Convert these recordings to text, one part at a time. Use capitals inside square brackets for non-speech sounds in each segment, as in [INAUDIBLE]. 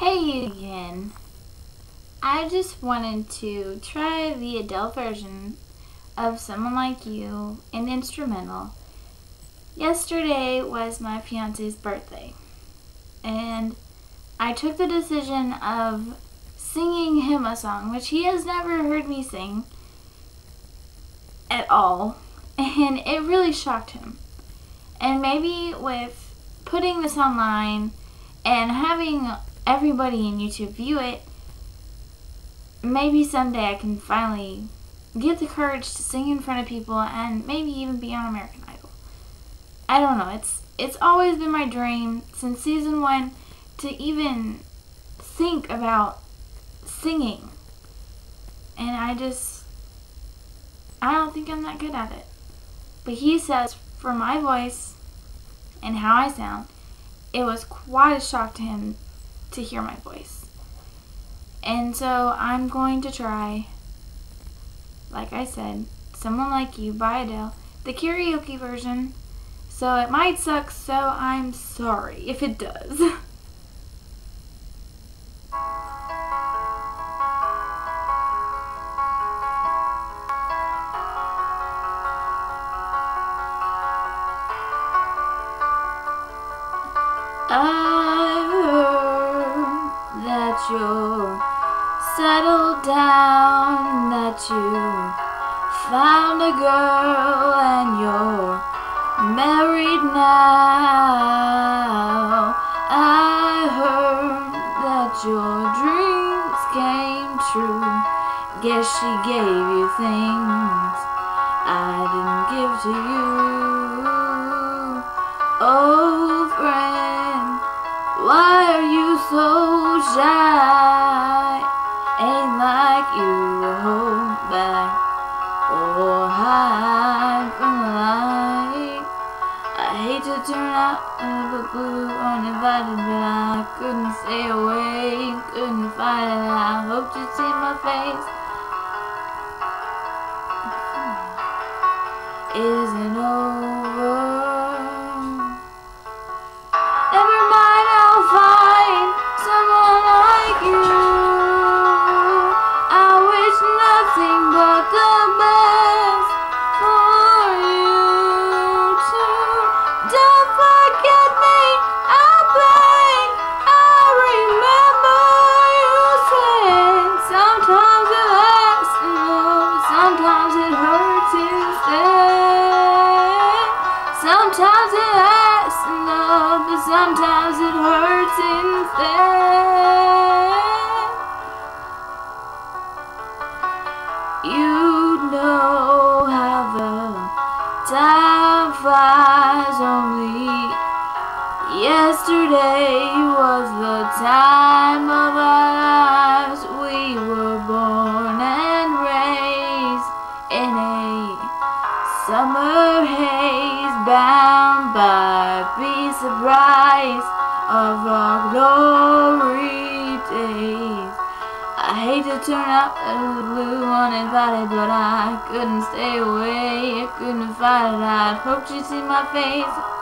Hey again. I just wanted to try the Adele version of Someone Like You, an instrumental. Yesterday was my fiance's birthday, and I took the decision of singing him a song, which he has never heard me sing at all, and it really shocked him. And maybe with putting this online and having everybody in YouTube view it, maybe someday I can finally get the courage to sing in front of people and maybe even be on American Idol. I don't know. It's it's always been my dream since season 1 to even think about singing. And I just I don't think I'm that good at it. But he says for my voice and how I sound, it was quite a shock to him to hear my voice. And so I'm going to try, like I said, Someone Like You by Adele, the karaoke version. So it might suck, so I'm sorry if it does. That [LAUGHS] uh, you're settled down, that you found a girl and you're married now. I heard that your dreams came true. Guess she gave you things I didn't give to you. Oh, friend, why are you so shy? Ain't like you hold back or hide from the light. I hate to turn out of the blue uninvited, but I couldn't stay away, couldn't fight it. I hope you'd see my face. Isn't over. Sometimes it hurts instead. You know how the time flies only. Yesterday was the time of our lives. We were born and raised in a summer haze, bound by be surprised of our glory days. I hate to turn of the blue uninvited, but I couldn't stay away. I couldn't fight it. I hoped you'd see my face.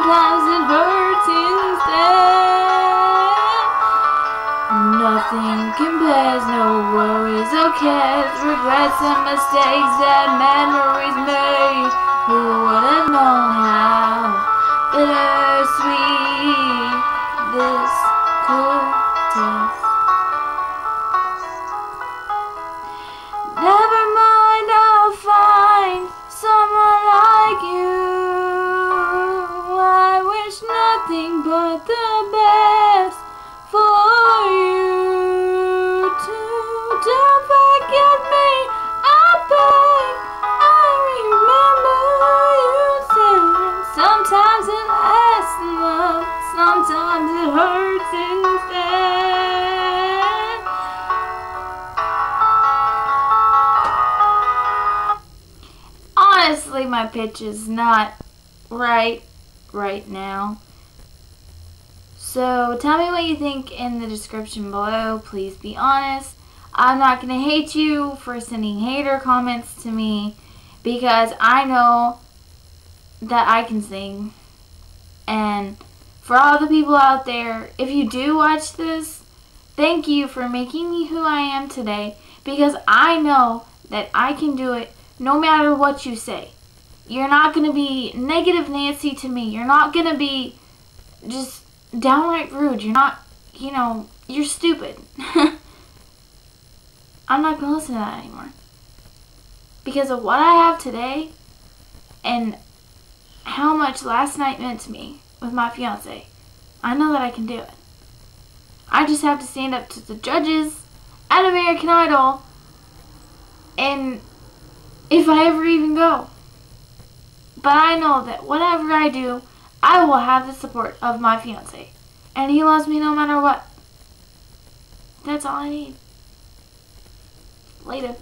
It hurts instead. Nothing compares, no worries or cares, regrets and mistakes that memories my pitch is not right right now. So tell me what you think in the description below. Please be honest. I'm not going to hate you for sending hater comments to me because I know that I can sing. And for all the people out there, if you do watch this, thank you for making me who I am today because I know that I can do it no matter what you say. You're not going to be negative Nancy to me. You're not going to be just downright rude. You're not, you know, you're stupid. [LAUGHS] I'm not going to listen to that anymore. Because of what I have today and how much last night meant to me with my fiance, I know that I can do it. I just have to stand up to the judges at American Idol and if I ever even go. But I know that whatever I do, I will have the support of my fiance. And he loves me no matter what. That's all I need. Later.